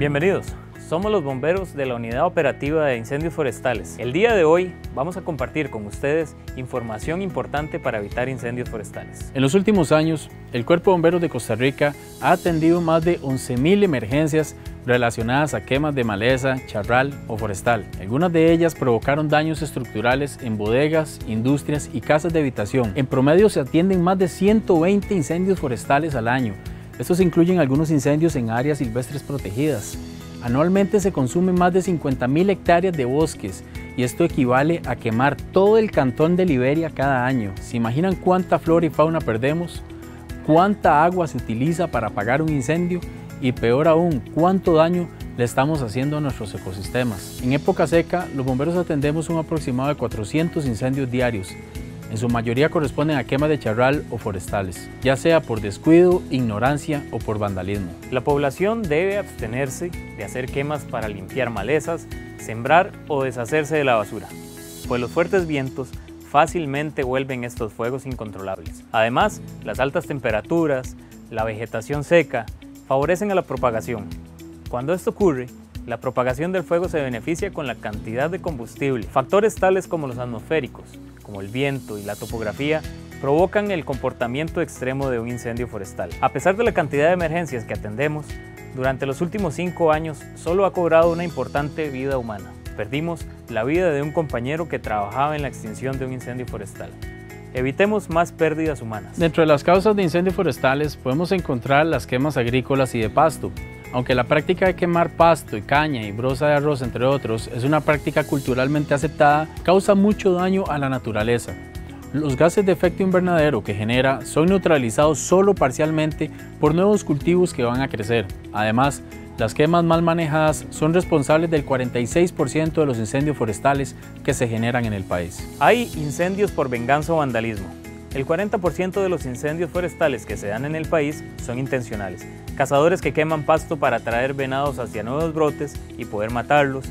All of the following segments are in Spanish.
Bienvenidos. Somos los bomberos de la Unidad Operativa de Incendios Forestales. El día de hoy vamos a compartir con ustedes información importante para evitar incendios forestales. En los últimos años, el Cuerpo de Bomberos de Costa Rica ha atendido más de 11.000 emergencias relacionadas a quemas de maleza, charral o forestal. Algunas de ellas provocaron daños estructurales en bodegas, industrias y casas de habitación. En promedio se atienden más de 120 incendios forestales al año. Estos incluyen algunos incendios en áreas silvestres protegidas, Anualmente se consumen más de 50.000 hectáreas de bosques y esto equivale a quemar todo el cantón de Liberia cada año. ¿Se imaginan cuánta flora y fauna perdemos? ¿Cuánta agua se utiliza para apagar un incendio? Y peor aún, ¿cuánto daño le estamos haciendo a nuestros ecosistemas? En época seca, los bomberos atendemos un aproximado de 400 incendios diarios en su mayoría corresponden a quemas de charral o forestales, ya sea por descuido, ignorancia o por vandalismo. La población debe abstenerse de hacer quemas para limpiar malezas, sembrar o deshacerse de la basura, pues los fuertes vientos fácilmente vuelven estos fuegos incontrolables. Además, las altas temperaturas, la vegetación seca, favorecen a la propagación. Cuando esto ocurre, la propagación del fuego se beneficia con la cantidad de combustible. Factores tales como los atmosféricos, como el viento y la topografía, provocan el comportamiento extremo de un incendio forestal. A pesar de la cantidad de emergencias que atendemos, durante los últimos cinco años solo ha cobrado una importante vida humana. Perdimos la vida de un compañero que trabajaba en la extinción de un incendio forestal. Evitemos más pérdidas humanas. Dentro de las causas de incendios forestales podemos encontrar las quemas agrícolas y de pasto, aunque la práctica de quemar pasto y caña y brosa de arroz, entre otros, es una práctica culturalmente aceptada, causa mucho daño a la naturaleza. Los gases de efecto invernadero que genera son neutralizados solo parcialmente por nuevos cultivos que van a crecer. Además, las quemas mal manejadas son responsables del 46% de los incendios forestales que se generan en el país. Hay incendios por venganza o vandalismo. El 40% de los incendios forestales que se dan en el país son intencionales. Cazadores que queman pasto para atraer venados hacia nuevos brotes y poder matarlos.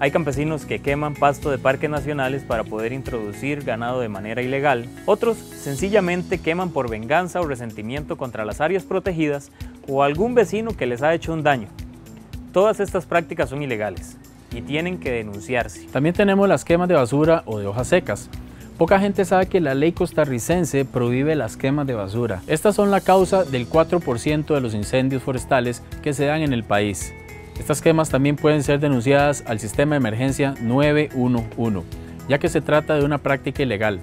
Hay campesinos que queman pasto de parques nacionales para poder introducir ganado de manera ilegal. Otros sencillamente queman por venganza o resentimiento contra las áreas protegidas o algún vecino que les ha hecho un daño. Todas estas prácticas son ilegales y tienen que denunciarse. También tenemos las quemas de basura o de hojas secas. Poca gente sabe que la ley costarricense prohíbe las quemas de basura. Estas son la causa del 4% de los incendios forestales que se dan en el país. Estas quemas también pueden ser denunciadas al sistema de emergencia 911, ya que se trata de una práctica ilegal.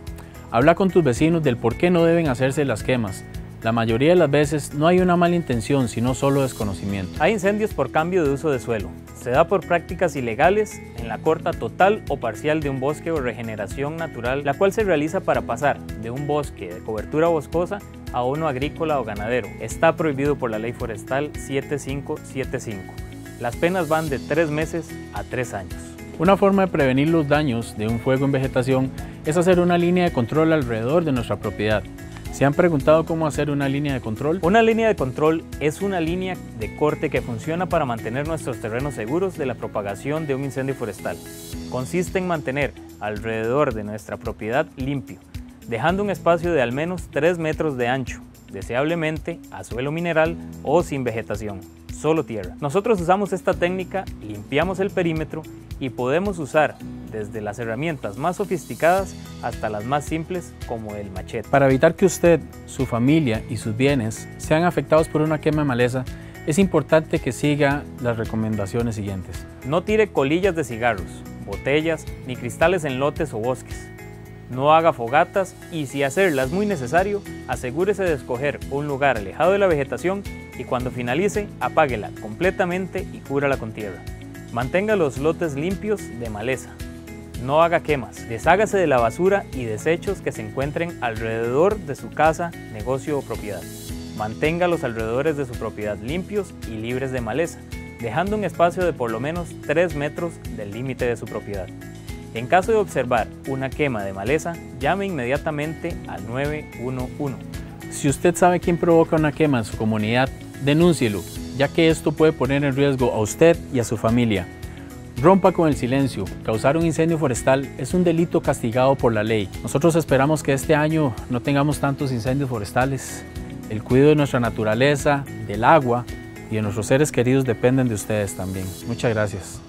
Habla con tus vecinos del por qué no deben hacerse las quemas. La mayoría de las veces no hay una mala intención, sino solo desconocimiento. Hay incendios por cambio de uso de suelo. Se da por prácticas ilegales en la corta total o parcial de un bosque o regeneración natural, la cual se realiza para pasar de un bosque de cobertura boscosa a uno agrícola o ganadero. Está prohibido por la Ley Forestal 7575. Las penas van de tres meses a tres años. Una forma de prevenir los daños de un fuego en vegetación es hacer una línea de control alrededor de nuestra propiedad. ¿Se han preguntado cómo hacer una línea de control? Una línea de control es una línea de corte que funciona para mantener nuestros terrenos seguros de la propagación de un incendio forestal. Consiste en mantener alrededor de nuestra propiedad limpio, dejando un espacio de al menos 3 metros de ancho, deseablemente a suelo mineral o sin vegetación, solo tierra. Nosotros usamos esta técnica, limpiamos el perímetro y podemos usar desde las herramientas más sofisticadas hasta las más simples como el machete. Para evitar que usted, su familia y sus bienes sean afectados por una quema de maleza, es importante que siga las recomendaciones siguientes. No tire colillas de cigarros, botellas ni cristales en lotes o bosques. No haga fogatas y si hacerlas muy necesario, asegúrese de escoger un lugar alejado de la vegetación y cuando finalice, apáguela completamente y cúrala con tierra. Mantenga los lotes limpios de maleza. No haga quemas. Deshágase de la basura y desechos que se encuentren alrededor de su casa, negocio o propiedad. Mantenga los alrededores de su propiedad limpios y libres de maleza, dejando un espacio de por lo menos 3 metros del límite de su propiedad. En caso de observar una quema de maleza, llame inmediatamente al 911. Si usted sabe quién provoca una quema en su comunidad, denúncielo, ya que esto puede poner en riesgo a usted y a su familia. Rompa con el silencio. Causar un incendio forestal es un delito castigado por la ley. Nosotros esperamos que este año no tengamos tantos incendios forestales. El cuidado de nuestra naturaleza, del agua, y nuestros seres queridos dependen de ustedes también. Muchas gracias.